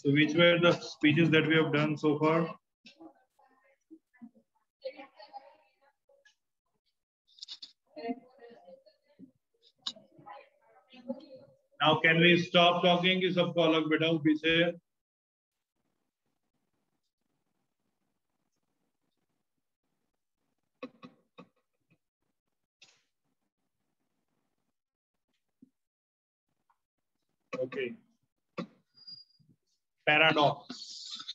So which were the speeches that we have done so far? Now can we stop talking? कि सबको अलग बैठाओ पीछे Okay. Paradox.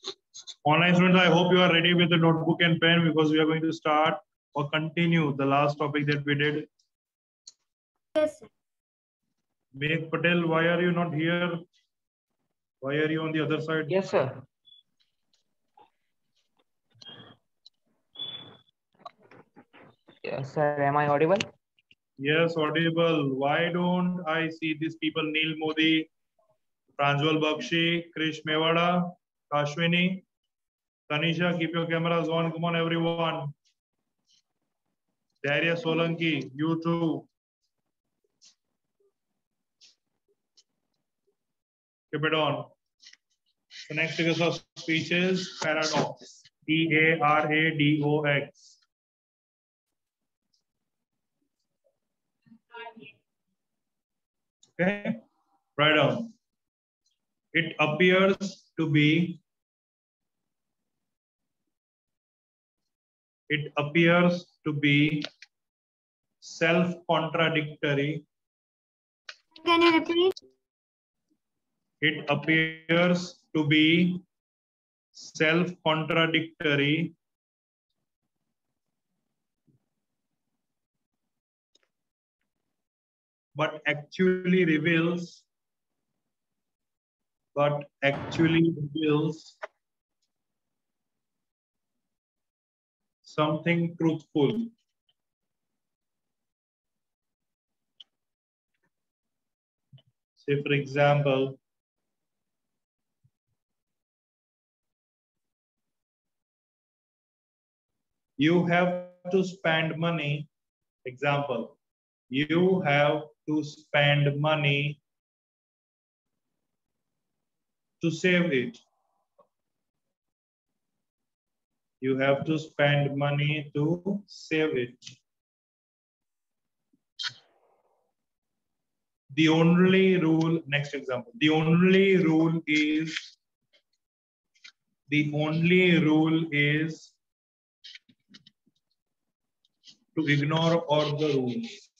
Online students, I hope you are ready with the notebook and pen because we are going to start or continue the last topic that we did. Yes, sir. Meg Patel, why are you not here? Why are you on the other side? Yes, sir. Yes, sir. Am I audible? Yes, audible. Why don't I see these people? Neil Modi, Pranjal Bakshi, Krish Mewada, Kashvini, Tanisha keep your camera on come on everyone Deriya Solanki you too keep it on the next is a speeches paradox D A R A D O X okay right on It appears to be. It appears to be self-contradictory. Can you repeat? It appears to be self-contradictory but actually reveals but actually reveals something truthful. Say for example you have to spend money. Example you have to spend money to save it. You have to spend money to save it. The only rule, next example, the only rule is, the only rule is to ignore all the rules.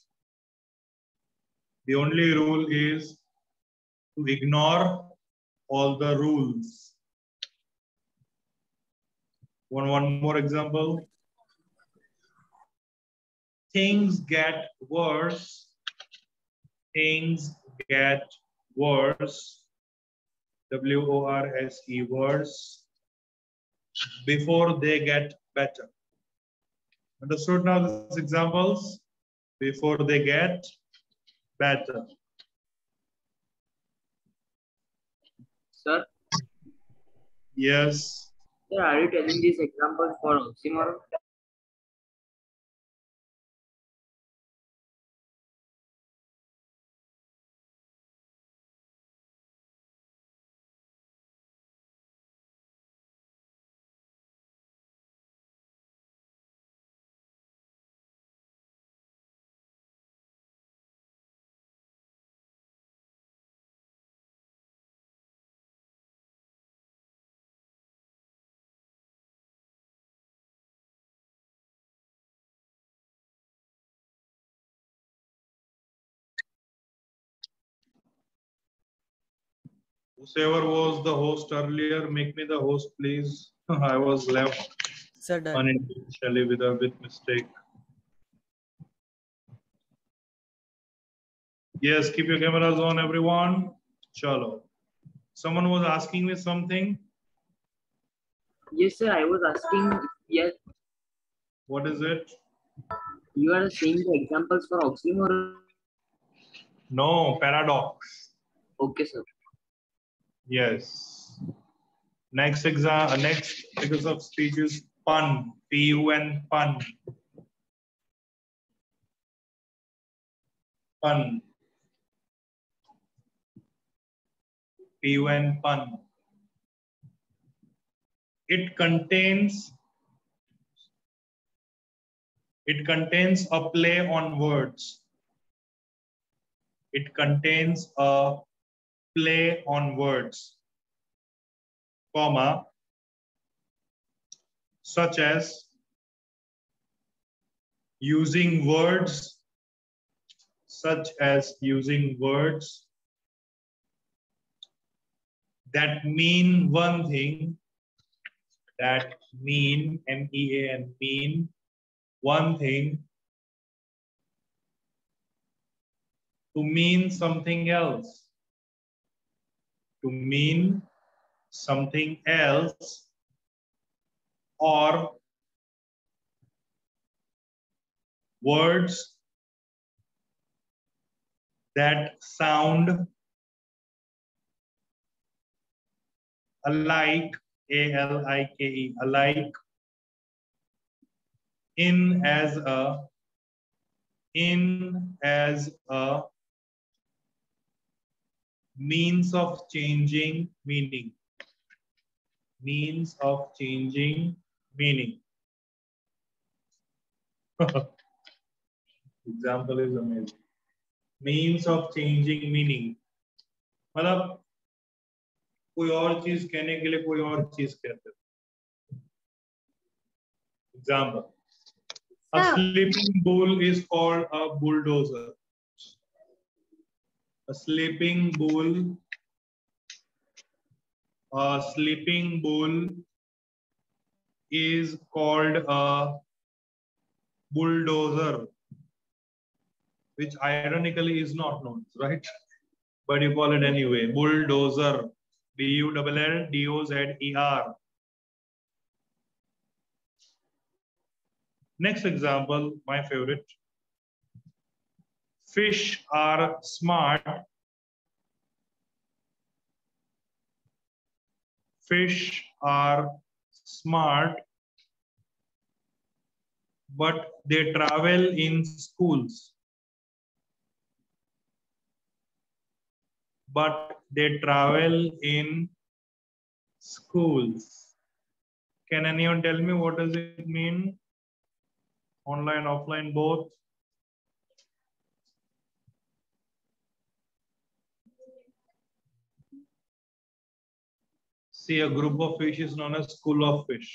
The only rule is to ignore all the rules. One, one more example. Things get worse. Things get worse. W O R S E worse. Before they get better. Understood now these examples? Before they get better. Sir, Yes. sir, are you telling these examples for oxymoron? Whoever was the host earlier, make me the host, please. I was left Sir, unintentionally with a with mistake. Yes, keep your cameras on, everyone. Chalo. Someone was asking me something. Yes, sir, I was asking, yes, What is it? you are saying the examples for oxymoron? No, paradox. Okay, sir. Yes. Next exam, uh, next figures of speech is pun. P-U-N, pun. Pun. P-U-N, pun. it contains it contains a play on words it contains a play on words comma such as using words such as using words that mean one thing that mean m-e-a-n mean one thing to mean something else to mean something else or words that sound alike, A-L-I-K-E, alike, in as a, in as a means of changing meaning. Means of changing meaning. Example is amazing. Means of changing meaning. मतलब कोई और चीज़ कहने के लिए कोई और चीज़ कहते example A sleeping bull is called a sleeping bull. A sleeping bull is called a bulldozer, which ironically is not known, right? But you call it anyway. Bulldozer. B U L L D O Z E R. Next example, my favorite. Fish are smart. Fish are smart, but they travel in schools. But they travel in schools. Can anyone tell me what does it mean? Online, offline, both? see a group of fish is known as school of fish.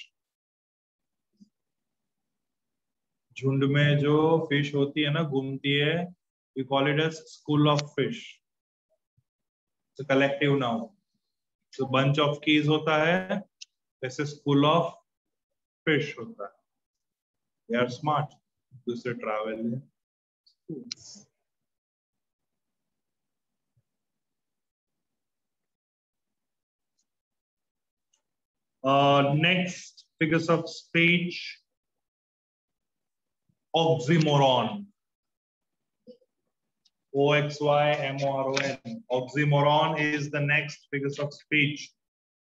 झुंड में जो fish होती है ना, घूमती है you call it as school of fish collective now तो bunch of keys होता है जैसे स्कूल ऑफ़ फ़िश होता है। दे आर स्मार्ट दूसरे ट्रैवल है Uh, next, figures of speech. Oxymoron. O-X-Y-M-O-R-O-N. Oxymoron is the next figures of speech.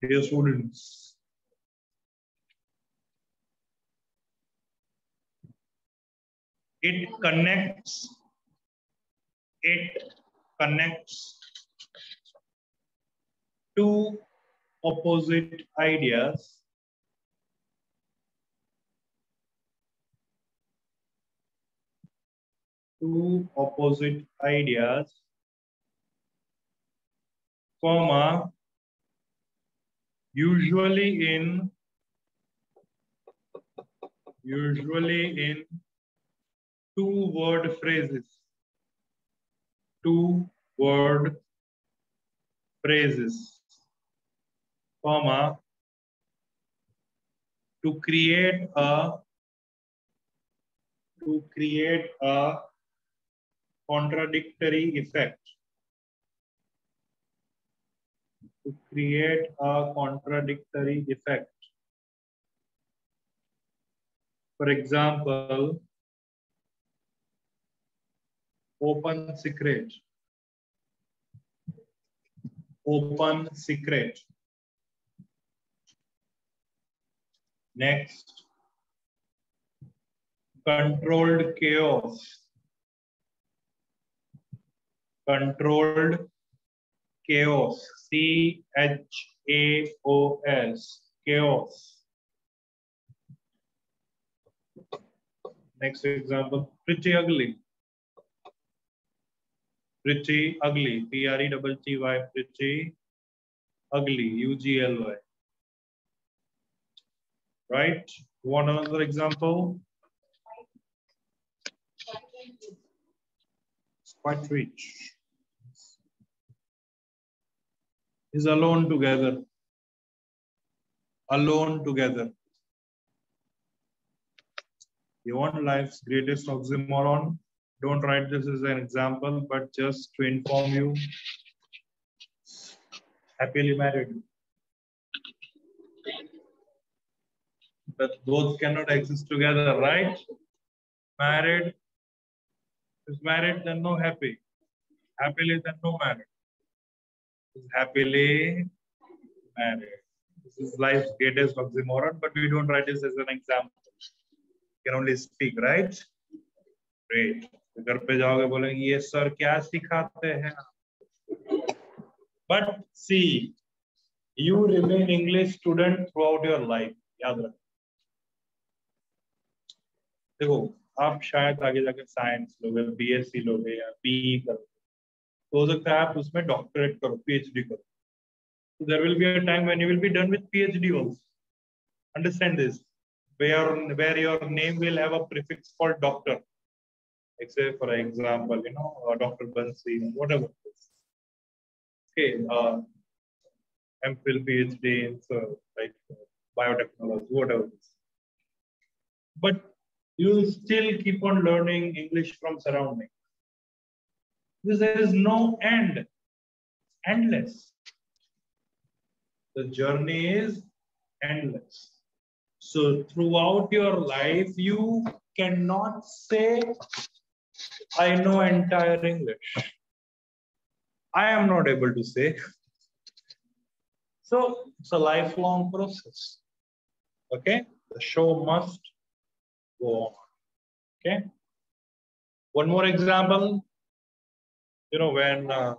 Dear students. It connects, it connects two opposite ideas. Two opposite ideas comma usually in usually in two word phrases. Two word phrases comma to create a to create a contradictory effect. To create a contradictory effect. For example open secret. Open secret Next, controlled chaos. Controlled chaos. C H A O S. chaos. Next example, pretty ugly. Pretty ugly. P R E double T Y. Pretty ugly. U G L Y. Right? Want another example? It's quite rich. Is alone together. Alone together. You want life's greatest oxymoron? Don't write this as an example, but just to inform you. Happily married. But both cannot exist together, right? Married is married, then no happy. Happily, then no married. Is happily married. This is life's greatest oxymoron, but we don't write this as an example. can only speak, right? Great. घर पे जाओगे बोलेंगे ये sir क्या सिखाते हैं but see you remain English student throughout your life याद रखो देखो आप शायद आगे जाके साइंस लोगे बीएससी लोगे या बीई करो तो हो सकता है आप उसमें डॉक्टरेट करो पीएचडी करो so there will be a time when you will be done with phd also understand this where where your name will have a prefix called doctor. Except for example, you know, uh, Dr. Bansi, whatever it is. Okay, uh, MPhil, PhD in so like uh, biotechnology, whatever it is. But you still keep on learning English from surrounding. Because there is no end, endless. The journey is endless. So throughout your life, you cannot say, I know entire English. I am not able to say. So it's a lifelong process. Okay, the show must go on. Okay, one more example. You know, when uh.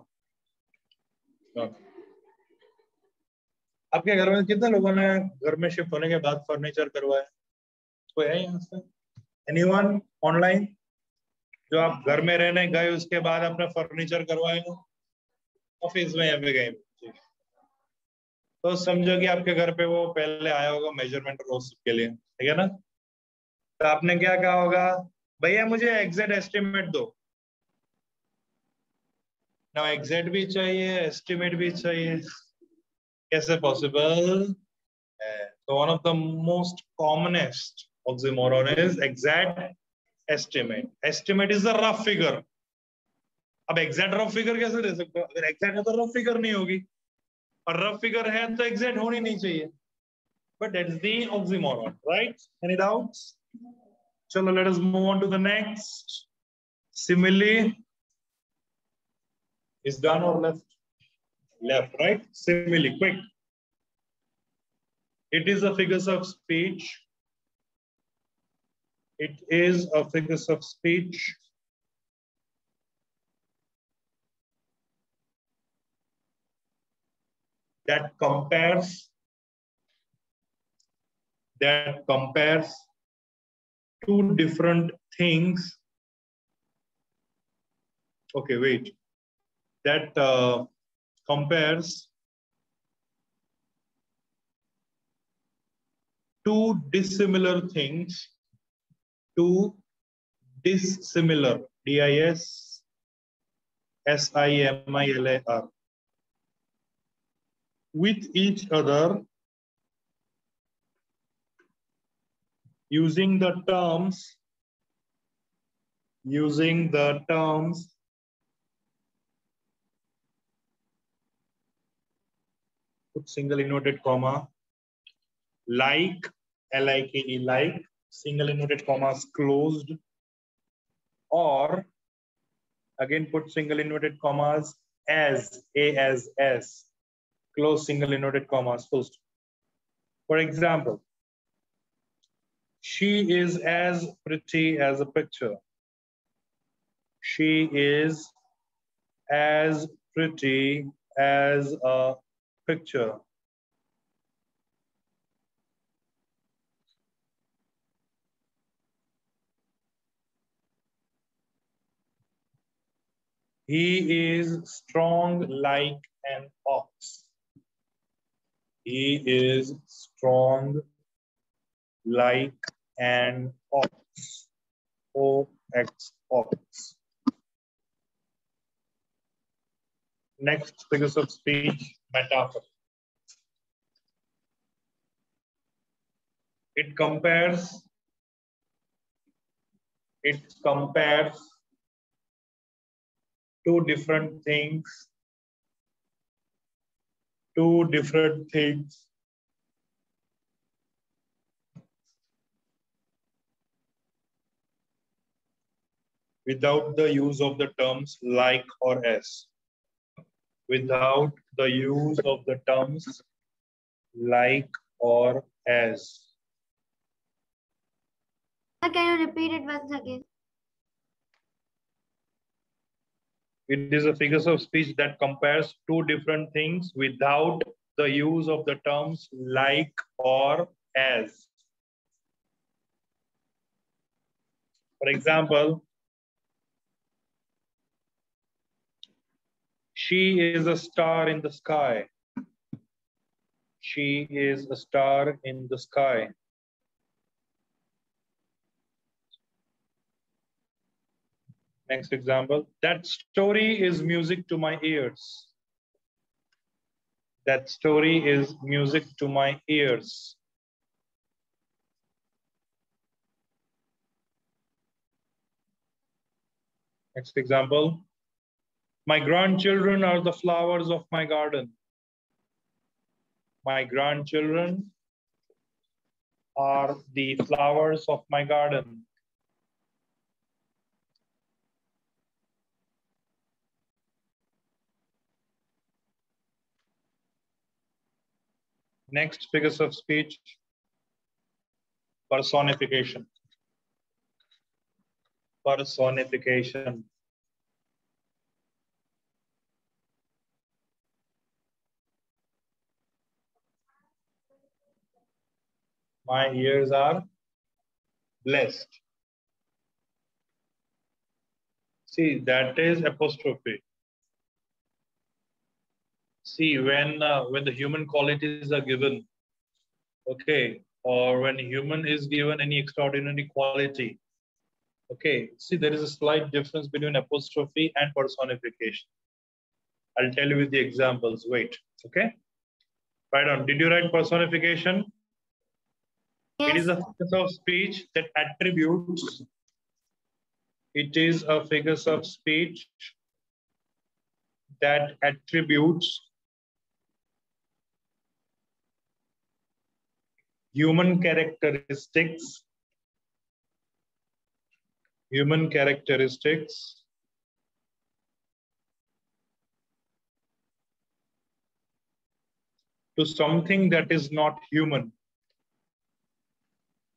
आपके घर में कितने लोगों ने घर में shift होने के बाद फर्नीचर करवाया? कोई है यहाँ से? एनीवन ऑनलाइन जो आप घर में रहने गए उसके बाद अपना फर्नीचर करवाए ऑफ़िस में यहाँ पे? गए तो समझो कि आपके घर पे वो पहले आया होगा मेज़रमेंट रोज के लिए। ठीक है ना? तो आपने क्या कहा होगा? भैया, मुझे एग्जैक्ट एस्टिमेट दो। ना एग्जैक्ट भी चाहिए एस्टिमेट भी चाहिए। कैसे possible so one of the most commonest oxymoron is exact estimate. Estimate is a rough figure. अब एग्जैक्ट रफ फिगर कैसे दे सकते हो? अगर एग्जैक्ट है तो रफ फिगर नहीं होगी। और रफ फिगर है तो एग्जैक्ट होनी नहीं चाहिए। But that is the oxymoron right any doubts Chalo, let us move on to the next. Simile is done or left? Left, right? Simile, quick. It is a figure of speech. It is a figure of speech. That compares, that compares two different things. Okay, wait. That uh, compares two dissimilar things two dissimilar d-i-s s-i-m-i-l-a-r with each other using the terms using the terms put single inverted comma, like, L-I-K-E, like, single inverted commas closed, or again put single inverted commas as, A as S, close single inverted commas, first. For example, she is as pretty as a picture. She is as pretty as a picture. He is strong like an ox. He is strong like an ox. O X ox. Next figures of speech metaphor. It compares it compares two different things two different things without the use of the terms like or as without the use of the terms like or as can you repeat it once again? It is a figure of speech that compares two different things without the use of the terms like or as. For example, she is a star in the sky. She is a star in the sky. Next example. That story is music to my ears. That story is music to my ears. Next example. My grandchildren are the flowers of my garden. My grandchildren are the flowers of my garden. Next, figures of speech, personification. Personification. My ears are blessed. See, that is apostrophe. See, when uh, when the human qualities are given, okay, or when human is given any extraordinary quality, okay. See, there is a slight difference between apostrophe and personification. I'll tell you with the examples. Wait, okay. Right on. Did you write personification? It Yes. is a figure of speech that attributes. It is a figures of speech that attributes human characteristics human characteristics to something that is not human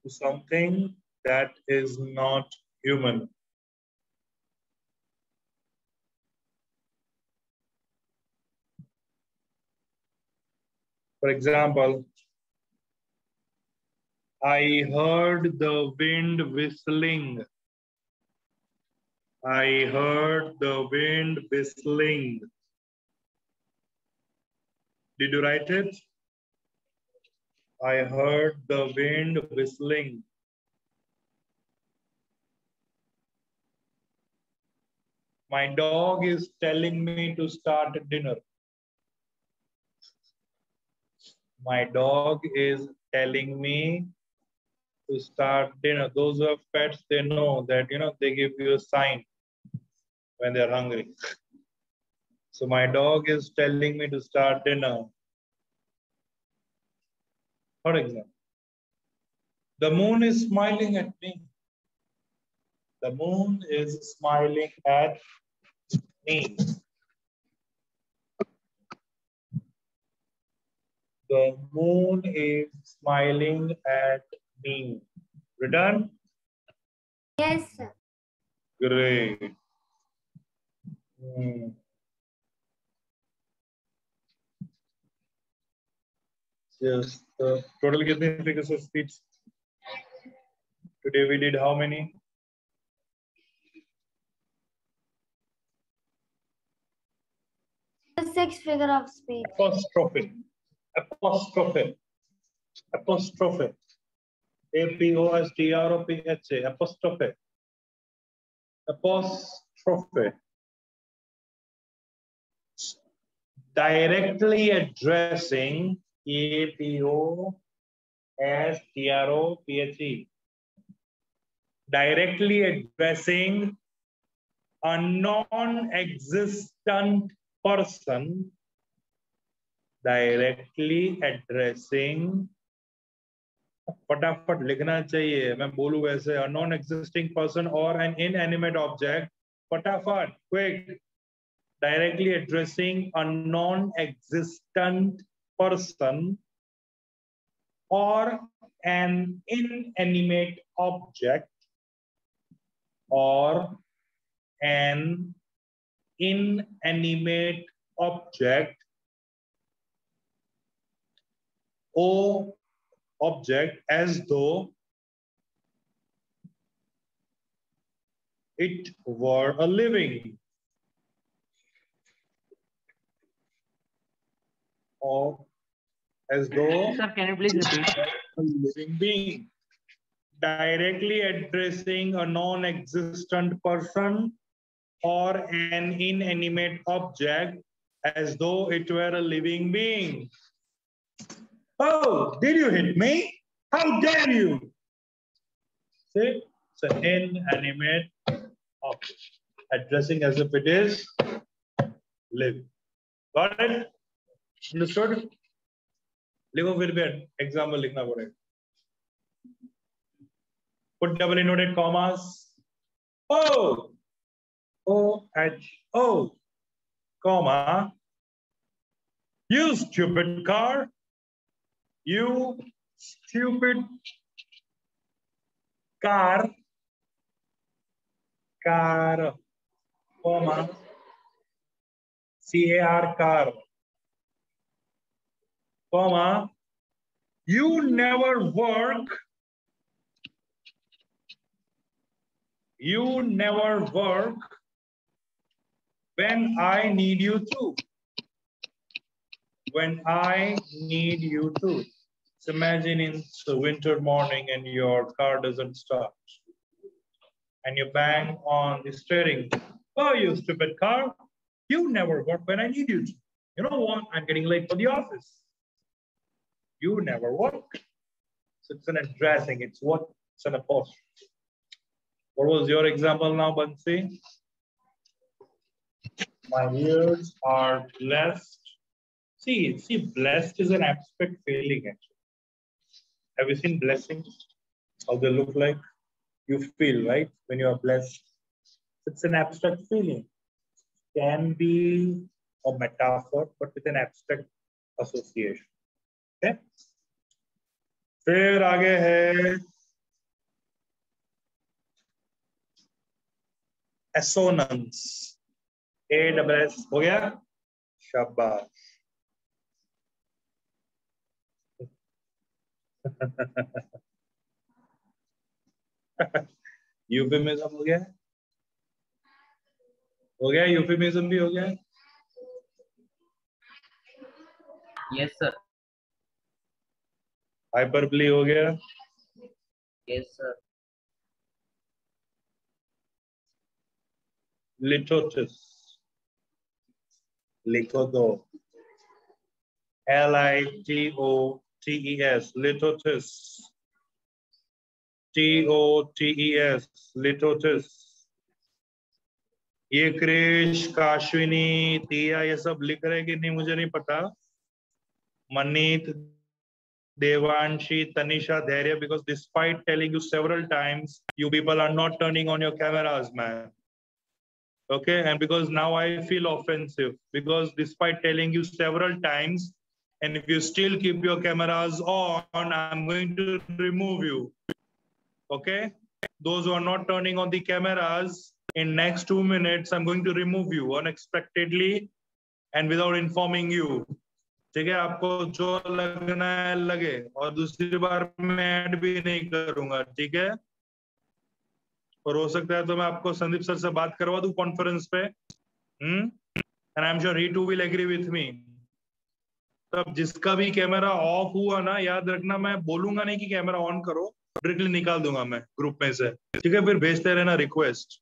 to something that is not human for example I heard the wind whistling. I heard the wind whistling. Did you write it? I heard the wind whistling. My dog is telling me to start dinner. My dog is telling me to start dinner. Those who have pets, they know that you know they give you a sign when they're hungry. So my dog is telling me to start dinner. For example, the moon is smiling at me. The moon is smiling at me. The moon is smiling at me. Return? Yes, sir. Great. Hmm. Just uh, total कितने figures of speech? Today we did how many? complex figure of speech. apostrophe apostrophe apostrophe a p o s t r o p h a apostrophe apostrophe directly addressing A P O S T R O P H E directly addressing a non-existent person. Directly addressing. फटाफट लिखना चाहिए। मैं बोलू वैसे a non existing person और an animate object फटाफट quick directly addressing a non existent person or an inanimate object or an inanimate object O object as though it were a living. Or as though Sir, can you please repeat? a living being directly addressing a non-existent person or an inanimate object as though it were a living being. Oh, did you hit me? How dare you? See, it's an inanimate object, addressing as if it is living. Got it? Understood? लिखो फिर भी example लिखना पड़ेगा put double inverted commas o o h o comma you stupid car you stupid car car comma c a r car comma you never work you never work when I need you to. When I need you to. So imagine it's a winter morning and your car doesn't start. And you bang on the steering. Oh, you stupid car. You never work when I need you to. You know what? I'm getting late for the office. You never work. So it's an addressing. It's what? It's an apostrophe. What was your example now, Bansi? My ears are blessed. See, see, blessed is an abstract feeling actually. Have you seen blessings? How they look like? You feel, right? When you are blessed. It's an abstract feeling. Can be a metaphor, but with an abstract association. Okay? फिर आगे है। assonance A double S हो गया। शाबाश। Euphemism हो गया। हो गया यूपी यूफेमिज्म भी हो गया। Yes, sir. हाइपरबली हो गया। Yes, sir. लिथोसिस लिखो दो L I T O T S litotes T O T S litotes ये क्रेश काश्विनी तिया ये सब लिख रहे कि नहीं मुझे नहीं पता। मनीत Devanshi, Tanisha, Dharya, because despite telling you several times, you people are not turning on your cameras, man. Okay, and because now I feel offensive, because despite telling you several times, and if you still keep your cameras on, I'm going to remove you. Okay, those who are not turning on the cameras, in next two minutes, I'm going to remove you unexpectedly and without informing you. ठीक है, आपको जो लगना है लगे और दूसरी बार मैं ऐड भी नहीं करूँगा, ठीक है? और हो सकता है तो मैं आपको संदीप सर से बात करवा दू कॉन्फ्रेंस पे। हम्म? I am sure he too will agree with me तब जिसका भी कैमरा ऑफ़ हुआ ना, याद रखना, मैं बोलूँगा नहीं कि कैमरा ऑन करो डायरेक्टली निकाल दूँगा मैं ग्रुप में से। ठीक है, फिर भेजते रहना request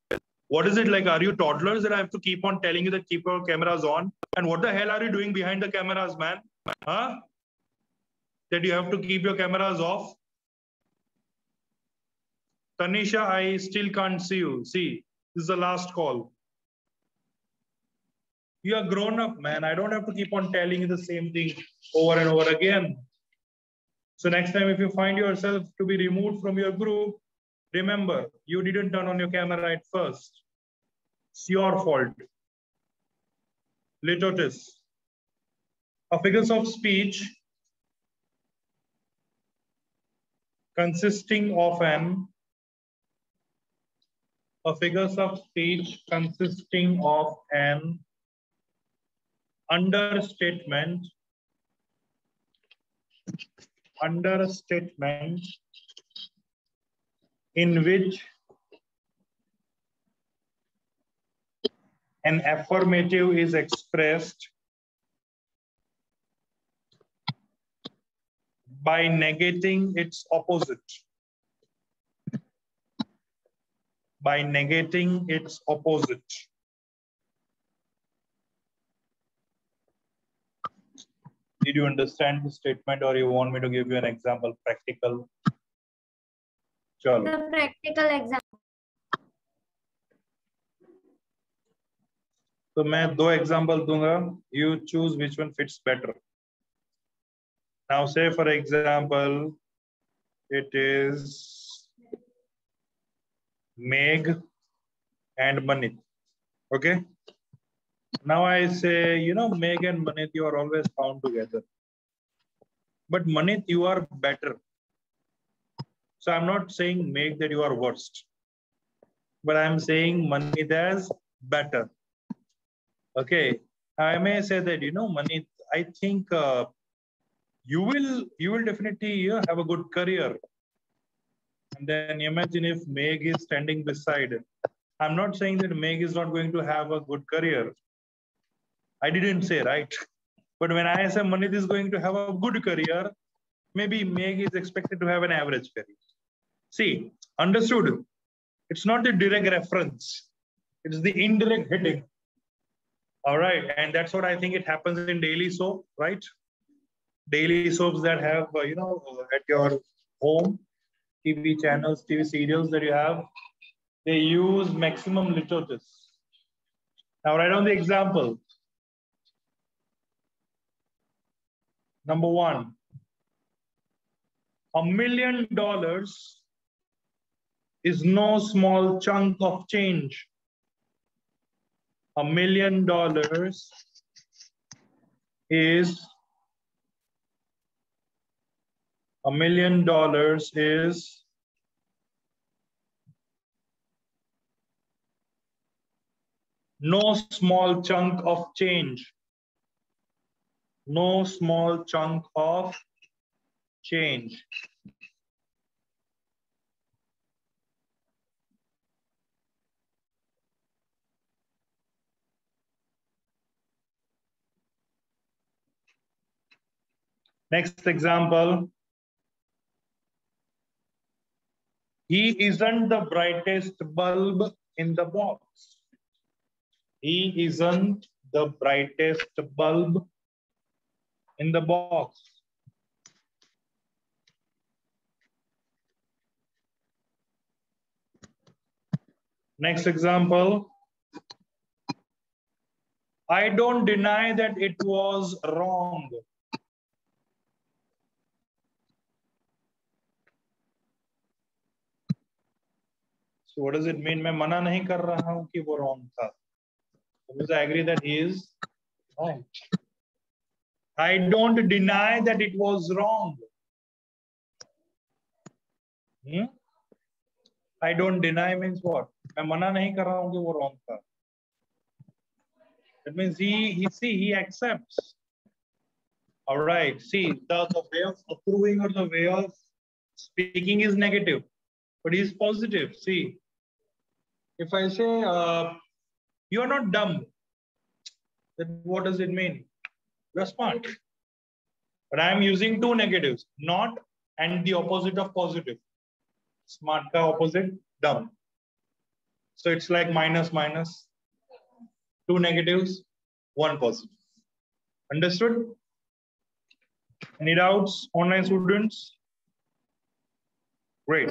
what is it like? Are you toddlers that i have to keep on telling you that keep your cameras on? And what the hell are you doing behind the cameras man? Huh? That you have to keep your cameras off? Tanisha i still can't see you. See this is the last call. You are grown up man. I don't have to keep on telling you the same thing over and over again. So next time if you find yourself to be removed from your group remember you didn't turn on your camera at first it's your fault. Litotes. A figure of speech consisting of an a figures of speech consisting of an understatement understatement in which an affirmative is expressed by negating its opposite. By negating its opposite. Did you understand the statement or you want me to give you an example, practical? Chalo. The practical exam. तो मैं दो example दूंगा you choose which one fits better now say for example it is मेघ and Manit okay now i say you know meg and manit you are always found together but manit you are better so i'm not saying meg that you are worst but i'm saying manit as better okay. I may say that you know manit i think uh, you will you will definitely you know, have a good career. And then imagine if meg is standing beside. I'm not saying that meg is not going to have a good career. I didn't say right? But when i say manit is going to have a good career maybe meg is expected to have an average career. See understood? It's not the direct reference. It's the indirect hitting all right, and that's what I think it happens in daily soap, right? Daily soaps that have, uh, you know, at your home, TV channels, TV serials that you have, they use maximum litotes. Now, write down the example. Number one, a million dollars is no small chunk of change a million dollars is a million dollars is no small chunk of change. No small chunk of change Next example. He isn't the brightest bulb in the box. He isn't the brightest bulb in the box. Next example. I don't deny that it was wrong. So what does it mean? मैं मना नहीं कर रहा हूँ कि वो wrong था. Because I agree that he is right. I don't deny that it was wrong. Hmm? I don't deny means what? मैं मना नहीं कर रहा हूँ कि वो wrong था. That means he, he see, he accepts. All right. See, the, the way of approving or the way of speaking is negative, but he's positive. See, if I say, uh, you are not dumb, then what does it mean? You're smart. But I'm using two negatives, not and the opposite of positive. Smart ka opposite, dumb. So it's like minus minus, two negatives, one positive. Understood? Any doubts, online students? Great.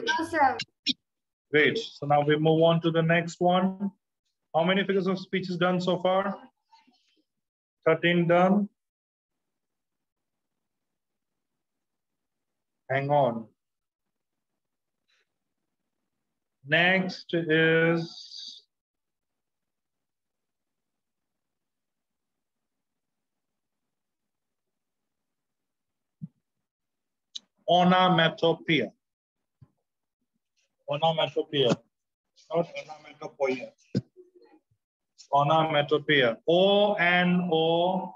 Great. So now we move on to the next one. How many figures of speech is done so far? 13 done. Hang on. Next is onomatopoeia. Onomatopoeia. Not onomatopoeia. Onomatopoeia. O N O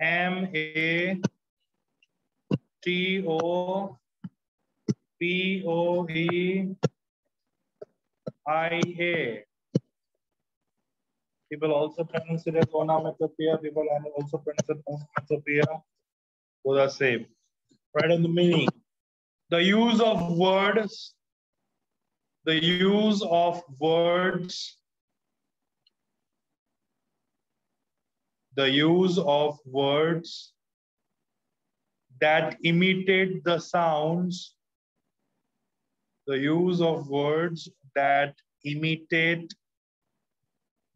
M A T O P O E I A. People also pronounce it as onomatopoeia. People also pronounce it onomatopoeia. Both are same. Right on the meaning. The use of words. The use of words. The use of words that imitate the sounds. The use of words that imitate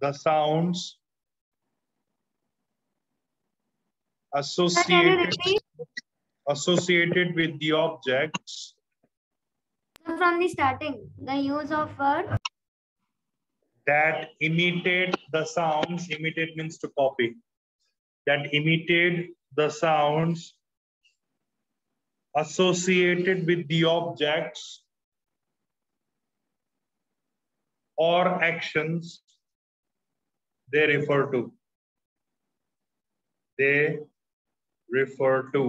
the sounds Sir, can you associated associated with the objects from the starting? The use of word. that imitate the sounds imitate means to copy that imitate the sounds associated with the objects or actions they refer to they refer to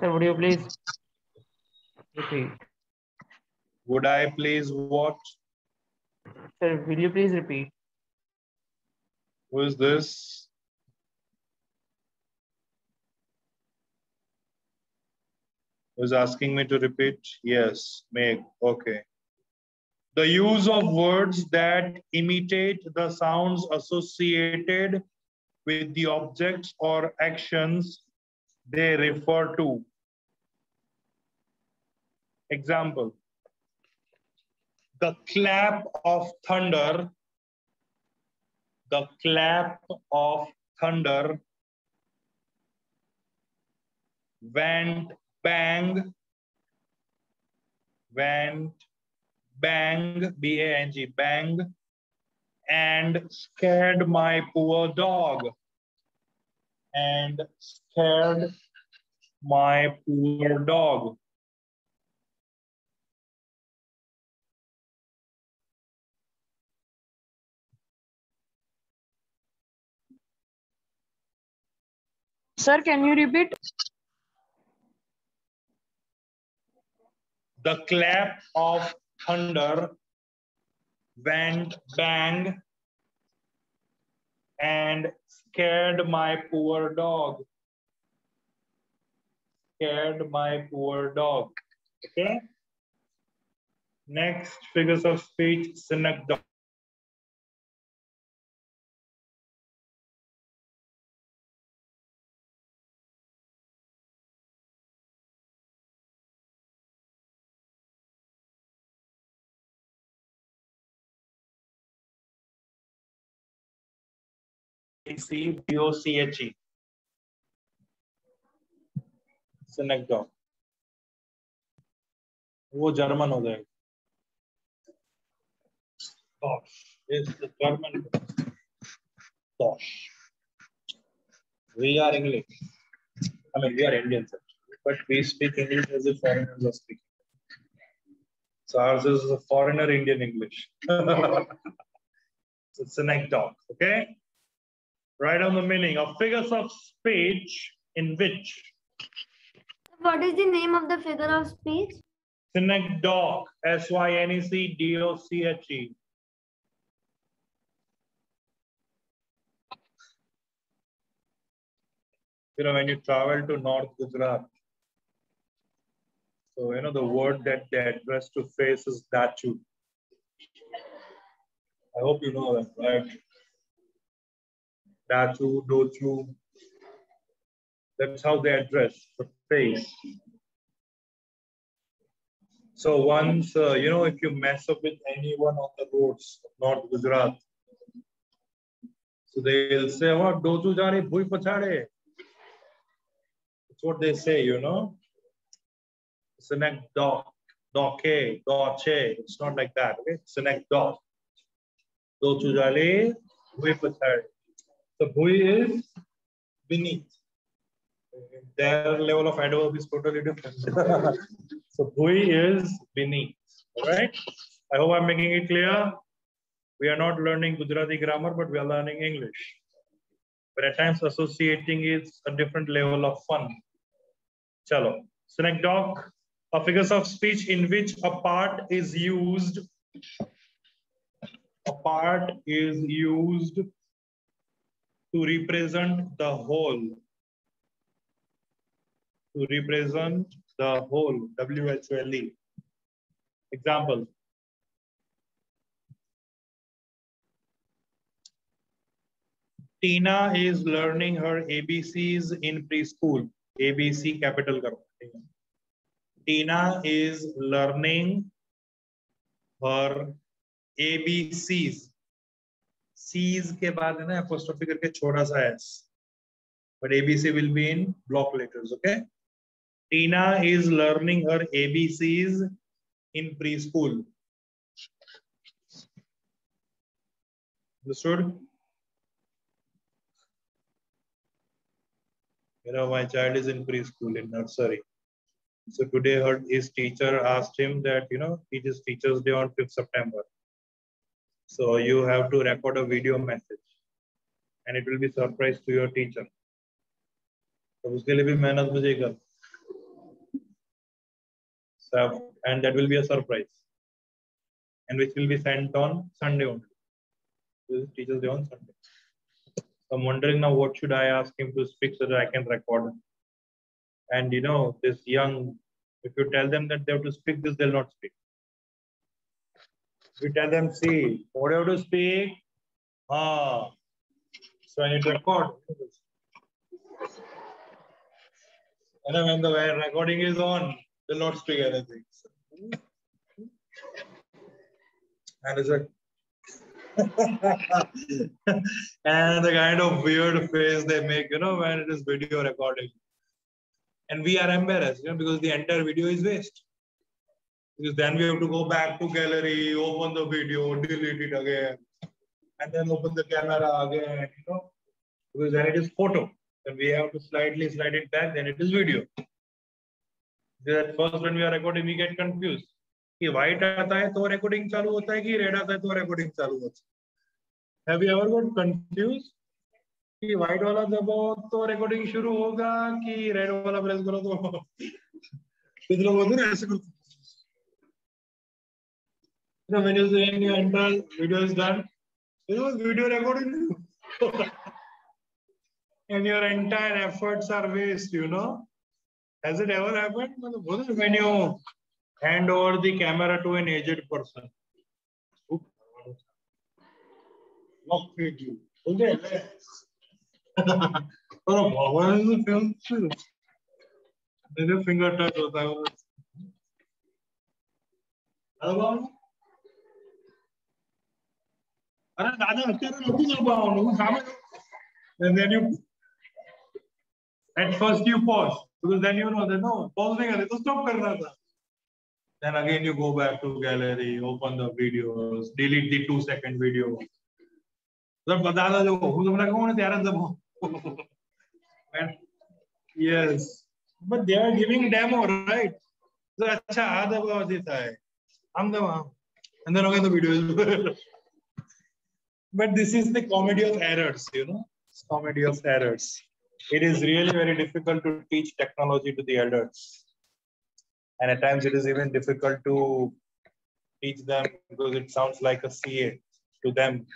Sir, would you please repeat? would i please what? Sir, will you please repeat? who is this? Was asking me to repeat? Yes make okay. The use of words that imitate the sounds associated with the objects or actions they refer to. Example. The clap of thunder. The clap of thunder. Went bang. Went bang. B-a-n-g bang. And scared my poor dog and scared my poor dog Sir, can you repeat? the clap of thunder went bang and scared my poor dog. Scared my poor dog. Okay. Next, figures of speech, synecdoche. C B O C H E. Synecdoche. वो German हो जाएगा Deutsch we are English I mean we are Indians but we speak English as a foreigners are speaking so is a foreigner Indian English it's an egg dog okay Write down the meaning of figures of speech in which What is the name of the figure of speech? synecdoche, S-Y-N-E-C-D-O-C-H-E. you know, when you travel to North Gujarat, so you know the word that they address to face is Dachu. I hope you know that, right? Dachu, Dochu. That's how they address the face. So once, uh, you know, if you mess up with anyone on the roads of North Gujarat, so they'll say, what, dochu jare bhui pachade. That's what they say, you know. Sinek doc, doke, doche. It's not like that, okay? Sinek doc. Dochu jare bhui pachade. So bhui is beneath. Their level of adverb is totally different. so bhui is beneath. All right. I hope I'm making it clear. We are not learning Gujarati grammar, but we are learning English. But at times associating is a different level of fun. Chalo. Synecdoche, a figure of speech in which a part is used. A part is used to represent the whole. To represent the whole, W-H-O-L-E. Example. Tina is learning her ABCs in preschool. ABC capital. Tina is learning her ABCs. C's के बाद है ना apostrophe करके छोटा सा S. But ABC will be in block letters, okay? Tina is learning her ABCs in preschool. Understood? You know, my child is in preschool in nursery. So today her, his teacher asked him that, you know, it is Teacher's Day on 5th September. So you have to record a video message and it will be surprise to your teacher. तो उसके लिए भी मेहनत मुझे कर so, and that will be a surprise and which will be sent on Sunday only. This is Teacher's Day on Sunday. I'm wondering now what should I ask him to speak so that I can record him. And you know, this young, if you tell them that they have to speak this, they'll not speak. You tell them, see, what do you have to speak? Ah, so I need to record. And then when the recording is on, they'll not speak anything. And it's like, and the kind of weird face they make, you know, when it is video recording. And we are embarrassed, you know, because the entire video is waste. Because then we have to go back to gallery, open the video, delete it again, and then open the camera again, you know, because then it is photo. Then we have to slightly slide it back, then it is video. At first, when we are recording, we get confused. कि white आता है तो recording चालू होता है कि red आता है तो रिकॉर्डिंग चालू होता है have you ever got confuse कि व्हाइट वाला दबाओ तो रिकॉर्डिंग शुरू होगा कि रेड वाला प्रेस करो तो कुछ लोग होते ना ऐसे करते You know, when you say your entire video is done, you know, video recording and your entire efforts are waste, you know. Has it ever happened? When you hand over the camera to an aged person. Lock video. Okay. और भगवान ने film से मेरे finger touch होता है అరే నాన్న వచ్చారు నొప్పి చూపావు నువ్వు సామాన్ at first you pause because then you know that no pause nahi kare तो stop karna था then again you go back to gallery open the videos delete the two second video जब बता दो हूँ तुमने कौन है तेरा जब yes but they are giving demo right तो अच्छा आधा बार देता है हम तो वहाँ अंदर हो गए तो videos but this is the comedy of errors you know it's comedy of errors it is really very difficult to teach technology to the elders and at times it is even difficult to teach them because it sounds like a CA to them.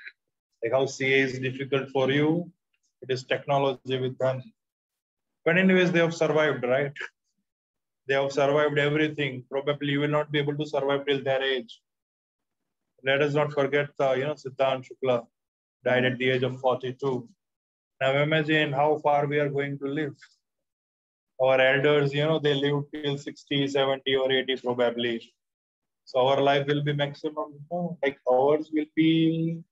Like how CA is difficult for you, it is technology with them. But anyways, they have survived, right? They have survived everything. Probably you will not be able to survive till their age. Let us not forget, uh, you know, Sidharth Shukla died at the age of 42. Now imagine how far we are going to live. Our elders, you know, they lived till 60, 70, or 80 probably. So our life will be maximum, you know, like ours will be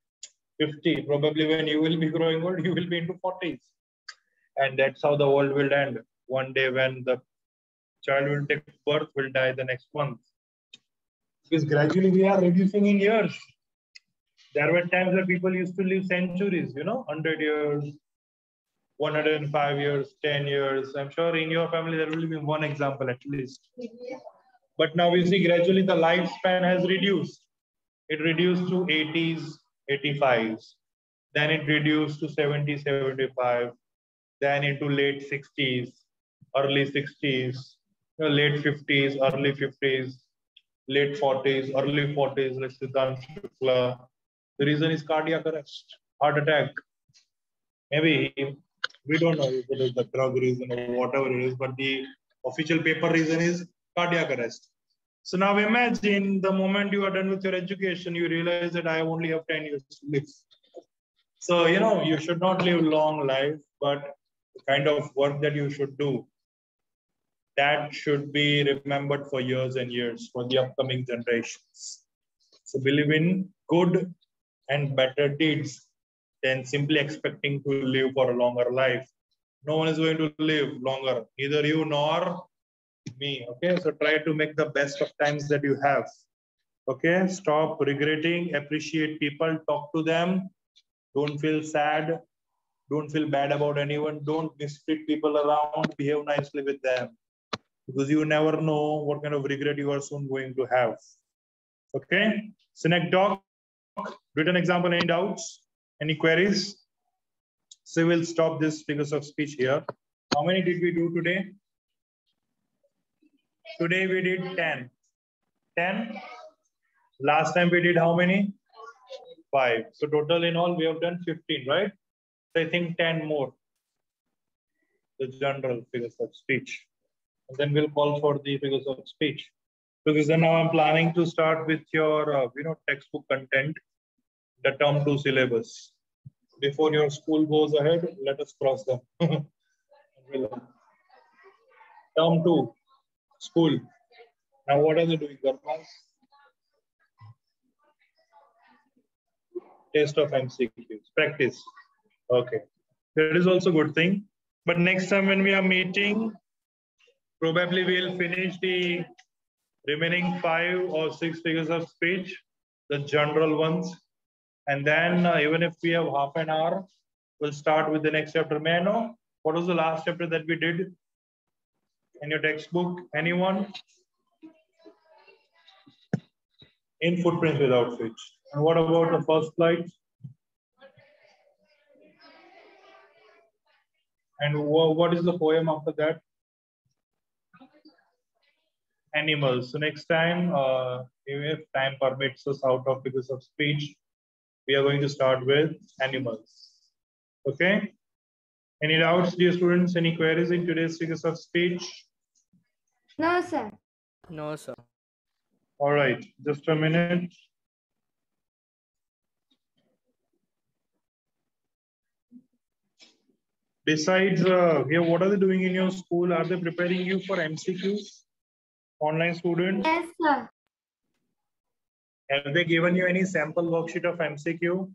50. Probably when you will be growing old, you will be into 40s. And that's how the world will end. One day when the child will take birth, will die the next month. Because gradually we are reducing in years. There were times where people used to live centuries, you know, 100 years, 105 years, 10 years. I'm sure in your family there will be one example at least. But now we see gradually the lifespan has reduced. It reduced to 80s, 85s. Then it reduced to 70, 75. Then into late 60s, early 60s, late 50s, early 50s, late 40s, early 40s, like Sidharth Shukla. The reason is cardiac arrest, heart attack. Maybe we don't know if it is the drug reason or whatever it is, but the official paper reason is cardiac arrest. So now imagine the moment you are done with your education, you realize that I only have 10 years to live. So, you know, you should not live a long life, but the kind of work that you should do, that should be remembered for years and years for the upcoming generations. So believe in good and better deeds than simply expecting to live for a longer life. No one is going to live longer, neither you nor me. Okay, so try to make the best of times that you have. Okay, stop regretting, appreciate people, talk to them. Don't feel sad. Don't feel bad about anyone. Don't mistreat people around. Behave nicely with them because you never know what kind of regret you are soon going to have. Okay, synecdoche, written example, any doubts, any queries? So we'll stop this figures of speech here. How many did we do today? Today we did 10. 10. Last time we did how many? 5. So total in all we have done 15, right? So I think 10 more. The general figures of speech. And then we'll call for the figures of speech. Because then now I'm planning to start with your, uh, you know, textbook content, the term two syllabus. Before your school goes ahead, let us cross them. term two, school. Now what are they doing, Garmas? Test of MCQs, practice. Okay, that is also good thing. But next time when we are meeting, probably we'll finish the remaining five or six figures of speech, the general ones. And then uh, even if we have half an hour, we'll start with the next chapter. May I know what was the last chapter that we did in your textbook? Anyone? In footprints without switch. And what about the First Flight? And what is the poem after that? Animals. So next time, uh, if time permits us out of figures of speech, we are going to start with animals. Okay? Any doubts, dear students? Any queries in today's figures of speech? No, sir. No, sir. All right, just a minute. Besides, uh, here, what are they doing in your school? Are they preparing you for MCQs? Online students? Yes, sir. Have they given you any sample worksheet of MCQ?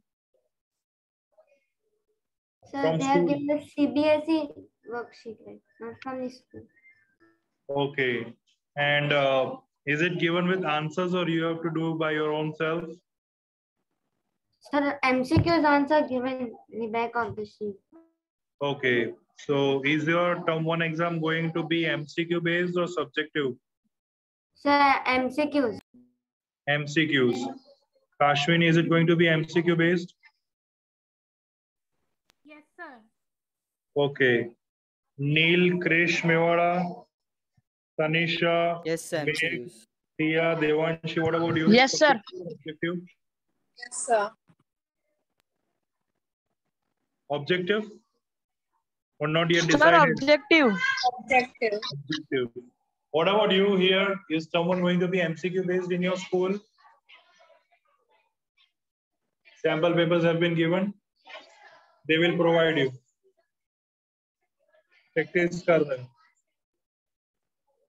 Sir, From they have given the CBSE worksheet. Not from the school. Okay. And uh, is it given with answers or you have to do by your own self? Sir, MCQ's answer given in the back of the sheet. Okay. So is your term one exam going to be MCQ based or subjective? Sir, MCQs. MCQs. Kashwin, is it going to be MCQ based? Yes, sir. Okay. Neil, Krish, Mewada, Tanisha, Yes, sir. Meg, MCQs. Tia, Devanshi, what about you? Yes, sir. Objective? Yes, sir. Objective? or not yet Sir, decided? objective. Objective. Objective. What about you here? Is someone going to be MCQ based in your school? Sample papers have been given. They will provide you. Practice kar rahe.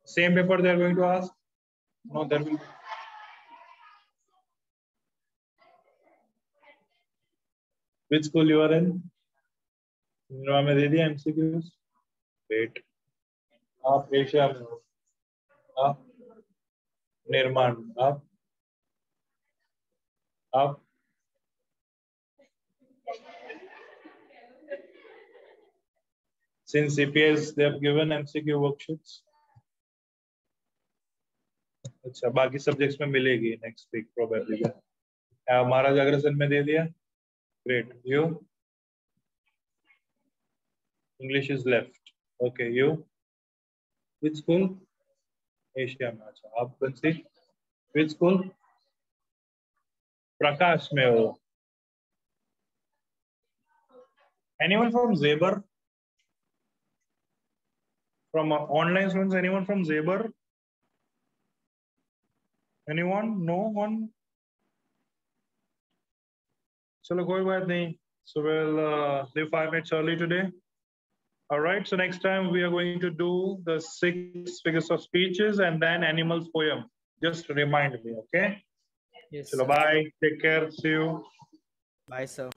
Same paper they are going to ask? No, there will. Which school you are in? Nirma में दे दिया MCQs. Wait. आप Asia में हो आप निर्माण, आप आप। Since CPS they have given MCQ worksheets. अच्छा बाकी सब्जेक्ट्स में मिलेगी next week probably Maharaj Agrasen में दे दिया। Great you English is left okay you which school Asia में अच्छा। आप कौन सी? विच स्कूल प्रकाश में हो। Anyone from Jebar from online student anyone from Jebar anyone no one चलो कोई बात नहीं। So we'll leave five minutes early today all right so next time we are going to do the six figures of speeches and then animals poem. Just remind me okay? Yes. chalo bye. Take care. See you. Bye, sir.